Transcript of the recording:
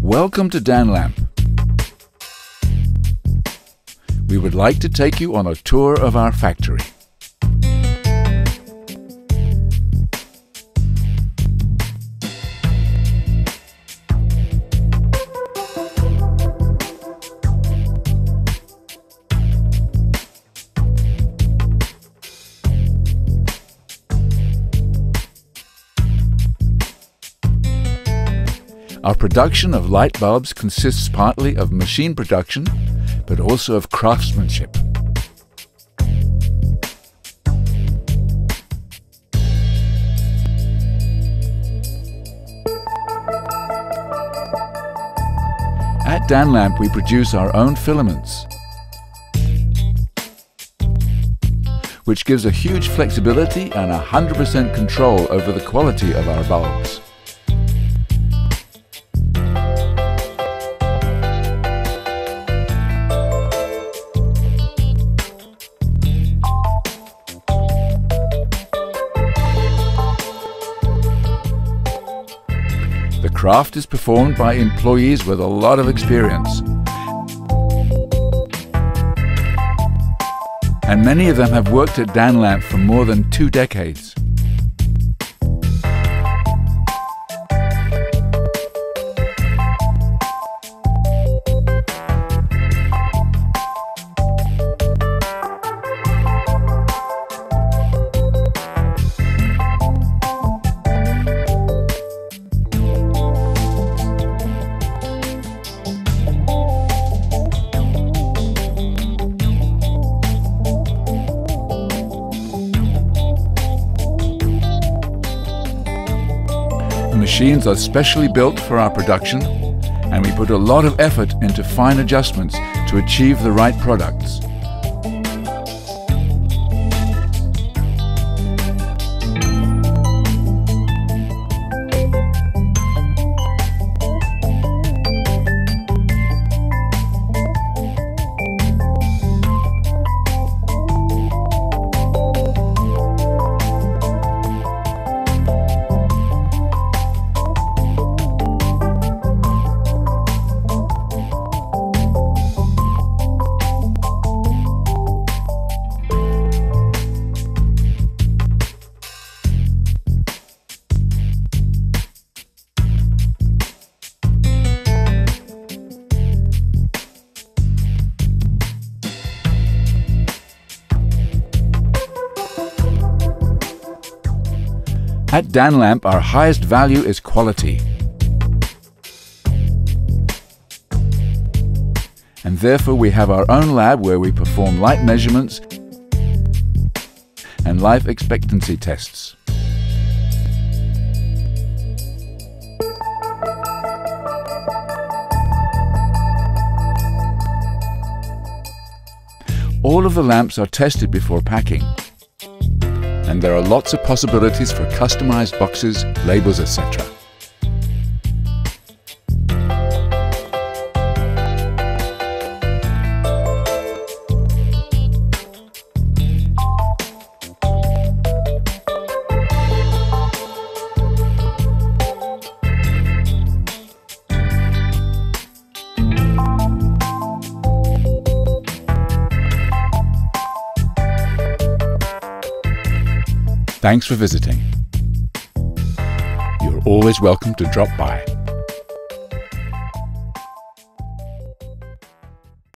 Welcome to Danlamp. We would like to take you on a tour of our factory. Our production of light bulbs consists partly of machine production, but also of craftsmanship. At Danlamp we produce our own filaments, which gives a huge flexibility and 100% control over the quality of our bulbs. Craft is performed by employees with a lot of experience. And many of them have worked at Danlamp for more than two decades. Machines are specially built for our production, and we put a lot of effort into fine adjustments to achieve the right products. At Danlamp, our highest value is quality. And therefore, we have our own lab where we perform light measurements and life expectancy tests. All of the lamps are tested before packing and there are lots of possibilities for customized boxes, labels, etc. Thanks for visiting. You're always welcome to drop by.